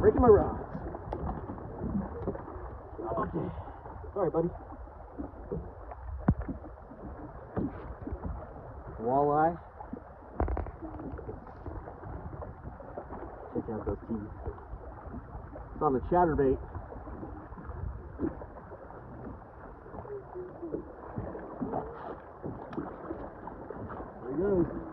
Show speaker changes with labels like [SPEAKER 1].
[SPEAKER 1] Breaking my rod. Okay. Sorry, buddy. Walleye. think I those keys. It's on the chatterbait. There he goes.